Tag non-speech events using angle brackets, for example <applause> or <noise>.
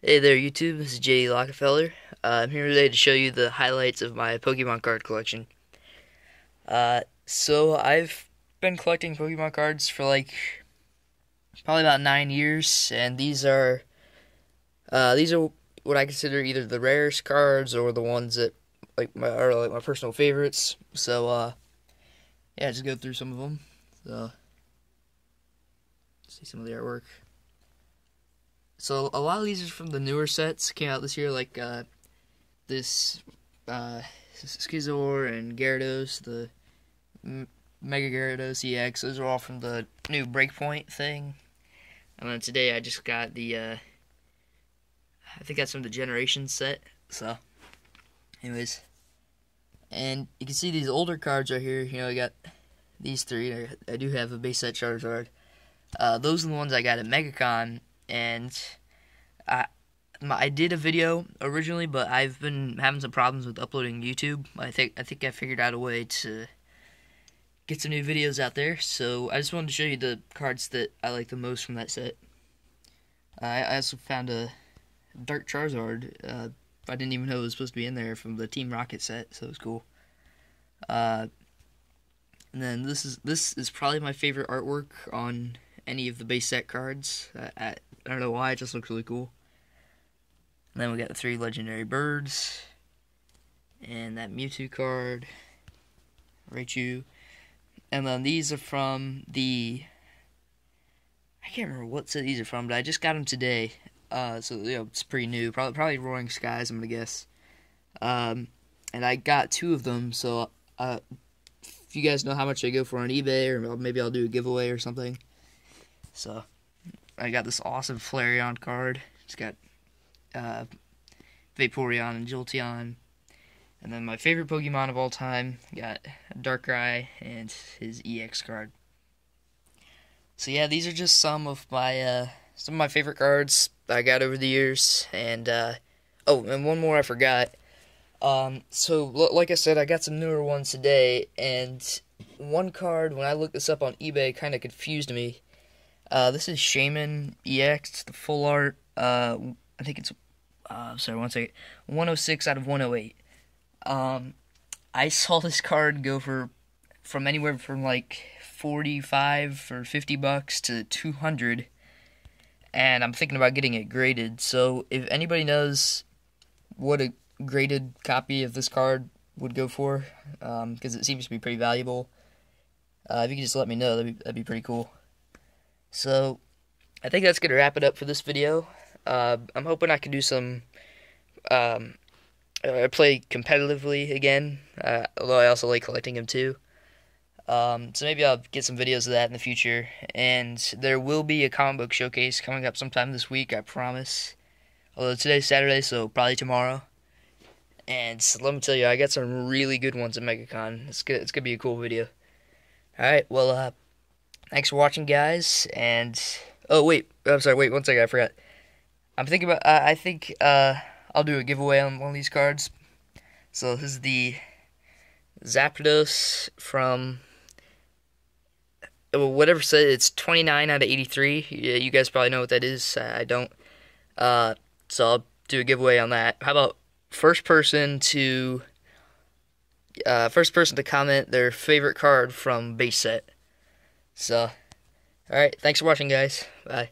Hey there YouTube, this is JD Lockefeller. Uh, I'm here today to show you the highlights of my Pokemon card collection. Uh, so I've been collecting Pokemon cards for like probably about nine years, and these are uh, these are what I consider either the rarest cards or the ones that like my are like my personal favorites. So uh, yeah, just go through some of them. So see some of the artwork. So a lot of these are from the newer sets came out this year, like uh, this uh, Scizor and Gyarados, the M Mega Gyarados EX. Those are all from the new Breakpoint thing. And then today I just got the, uh, I think that's from the Generation set. So, anyways, and you can see these older cards right here. You know, I got these three. I, I do have a base set Charizard. Uh, those are the ones I got at MegaCon and I I did a video originally, but I've been having some problems with uploading YouTube. I think I think I figured out a way to get some new videos out there. So I just wanted to show you the cards that I like the most from that set. I, I also found a Dark Charizard. Uh, I didn't even know it was supposed to be in there from the Team Rocket set, so it was cool. Uh, and then this is this is probably my favorite artwork on any of the base set cards. I, I don't know why, it just looks really cool. And then we got the three legendary birds. And that Mewtwo card. Raichu. And then these are from the... I can't remember what set these are from, but I just got them today. Uh, so, you know, it's pretty new. Probably, probably Roaring Skies, I'm going to guess. Um, and I got two of them, so uh, if you guys know how much they go for on eBay, or maybe I'll do a giveaway or something. So, I got this awesome Flareon card. It's got uh, Vaporeon and Jolteon. And then my favorite Pokemon of all time, got Darkrai and his EX card. So yeah, these are just some of my uh, some of my favorite cards I got over the years. And uh, oh, and one more I forgot. Um, so like I said, I got some newer ones today, and one card when I looked this up on eBay kind of confused me. Uh, this is Shaymin EX, the full art. Uh, I think it's, uh, sorry, one second, 106 out of 108. Um, I saw <laughs> this card go for, from anywhere from like 45 or 50 bucks to 200, and I'm thinking about getting it graded. So if anybody knows what a graded copy of this card would go for, because um, it seems to be pretty valuable, uh, if you could just let me know, that'd be, that'd be pretty cool. So, I think that's going to wrap it up for this video. Uh, I'm hoping I can do some, um, uh, play competitively again, uh, although I also like collecting them too. Um, so maybe I'll get some videos of that in the future. And there will be a comic book showcase coming up sometime this week, I promise. Although today's Saturday, so probably tomorrow. And let me tell you, I got some really good ones at MegaCon. It's good. It's gonna be a cool video. All right. Well, uh, Thanks for watching, guys. And oh wait, I'm sorry. Wait one second. I forgot. I'm thinking about. Uh, I think uh, I'll do a giveaway on one of these cards. So this is the Zapdos from whatever set. It's 29 out of 83. You guys probably know what that is. I don't. Uh, so I'll do a giveaway on that. How about first person to uh, first person to comment their favorite card from base set. So, alright, thanks for watching, guys. Bye.